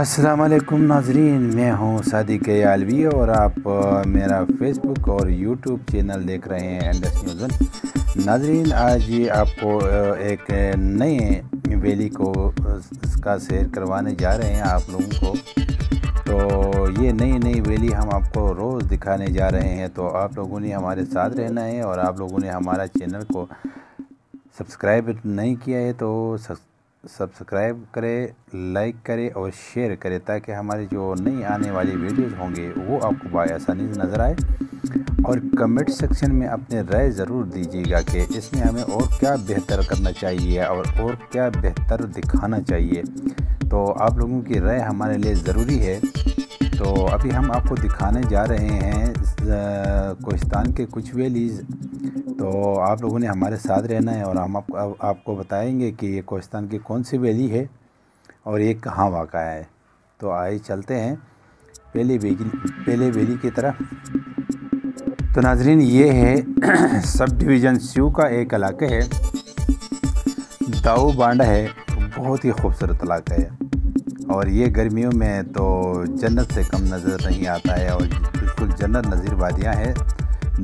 अस्सलाम वालेकुम नाजरीन, मैं हूँ सादिक आलवी और आप मेरा फेसबुक और यूट्यूब चैनल देख रहे हैं एंडस न्यूज़न नाजरीन, आज ये आपको एक नए वैली को इसका सैर करवाने जा रहे हैं आप लोगों को। तो ये नई नई वैली हम आपको रोज़ दिखाने जा रहे हैं तो आप लोगों ने हमारे साथ रहना है और आप लोगों ने हमारा चैनल को सब्सक्राइब नहीं किया है तो सब्सक्राइब करें, लाइक करें और शेयर करें ताकि हमारे जो नई आने वाली वीडियोस होंगे, वो आपको बसानी नज़र आए। और कमेंट सेक्शन में अपने राय ज़रूर दीजिएगा कि इसमें हमें और क्या बेहतर करना चाहिए और और क्या बेहतर दिखाना चाहिए। तो आप लोगों की राय हमारे लिए ज़रूरी है। तो अभी हम आपको दिखाने जा रहे हैं कोस्तान के कुछ वैलीज़। तो आप लोगों ने हमारे साथ रहना है और हम आपको आपको बताएँगे कि ये कोस्तान की कौन सी वैली है और ये कहाँ वाक़ है। तो आइए चलते हैं पहले वैली पहले वैली की तरफ़। तो नाजरीन, ये है सब डिवीज़न स्यू का एक इलाका है। दाऊ बांडा है, बहुत ही खूबसूरत इलाका है। और ये गर्मियों में तो जन्नत से कम नज़र नहीं आता है और बिल्कुल जन्नत नज़ीर वादियाँ हैं।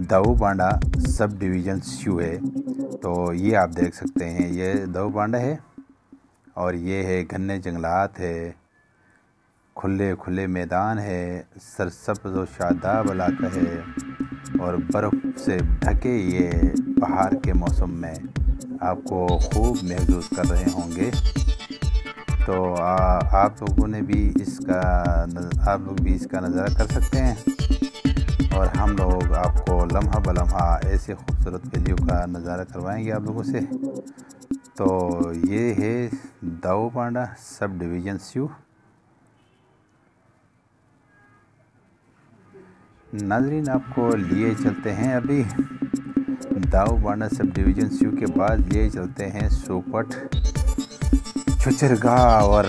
दाऊ बांडा सब डिवीज़न शू है। तो ये आप देख सकते हैं, ये दाऊ बांडा है और ये है घने जंगलात है, खुले खुले मैदान है, सरसब्ज और शादाब इलाका है और बर्फ़ से ढके ये पहाड़ के मौसम में आपको खूब महसूस कर रहे होंगे। तो आ, आप लोगों ने भी इसका आप लोग भी इसका नज़ारा कर सकते हैं। और हम लोग आपको लम्हा बलम्हा ऐसे खूबसूरत वैलियों का नज़ारा करवाएँगे आप लोगों से। तो ये है दाऊ पांडा सब डिवीज़न स्यू नाजरीन आपको लिए चलते हैं अभी। दाऊ पांडा सब डिवीज़न स्यू के बाद लिए चलते हैं सोपट। छुचरगाह और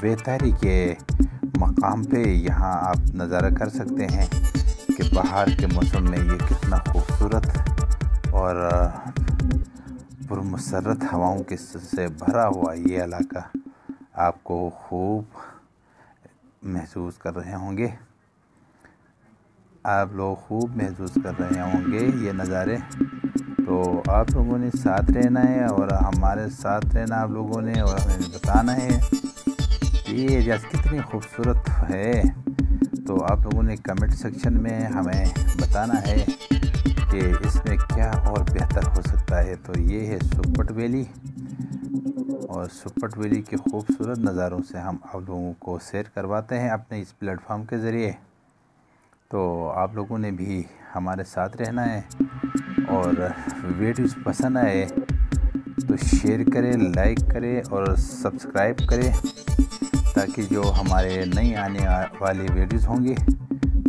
बेतारी के मकाम पे यहाँ आप नज़ारा कर सकते हैं कि बाहर के मौसम में ये कितना खूबसूरत और पुरमसरत हवाओं के से भरा हुआ ये इलाका आपको खूब महसूस कर रहे होंगे। आप लोग खूब महसूस कर रहे होंगे ये नज़ारे। तो आप लोगों ने साथ रहना है और हमारे साथ रहना आप लोगों ने और हमें बताना है कि ये एरिया कितनी खूबसूरत है। तो आप लोगों ने कमेंट सेक्शन में हमें बताना है कि इसमें क्या और बेहतर हो सकता है। तो ये है सुपट वैली और सुपट वैली के खूबसूरत नज़ारों से हम आप लोगों को शेयर करवाते हैं अपने इस प्लेटफॉर्म के ज़रिए। तो आप लोगों ने भी हमारे साथ रहना है। और वीडियोस पसंद आए तो शेयर करें लाइक करें और सब्सक्राइब करें ताकि जो हमारे नई आने वाली वीडियोस होंगे,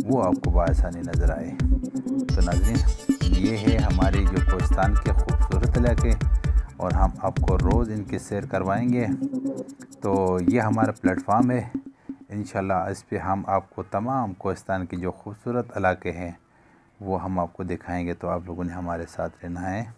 वो आपको बसानी नज़र आए। तो नाजरीन, ये है हमारे जो कोस्तान के खूबसूरत इलाके और हम आपको रोज़ इनकी सैर करवाएँगे। तो ये हमारा प्लेटफॉर्म है। इन इस पर हम आपको तमाम कोस्तान के जो खूबसूरत इलाके हैं वो हम आपको दिखाएँगे तो आप लोगों ने हमारे साथ रहना है।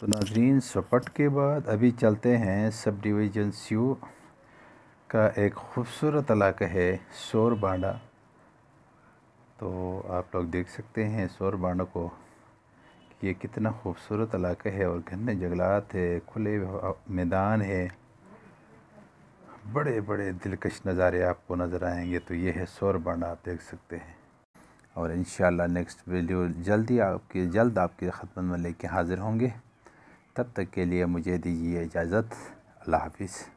तो नाजरीन सपट के बाद अभी चलते हैं सब डिवीज़न स्यू का एक खूबसूरत इलाका है शोर बांडा तो आप लोग देख सकते हैं शोर बांडा को कि ये कितना खूबसूरत इलाका है और घने जंगलात है, खुले मैदान है। बड़े बड़े दिलकश नज़ारे आपको नज़र आएँगे तो ये है शोर बांडा आप देख सकते हैं। और इन नेक्स्ट वीडियो जल्दी आपके, जल्द आपके ख़त्म में लेके हाज़िर होंगे। तब तक के लिए मुझे दीजिए इजाज़त अल्लाह हाफिज़।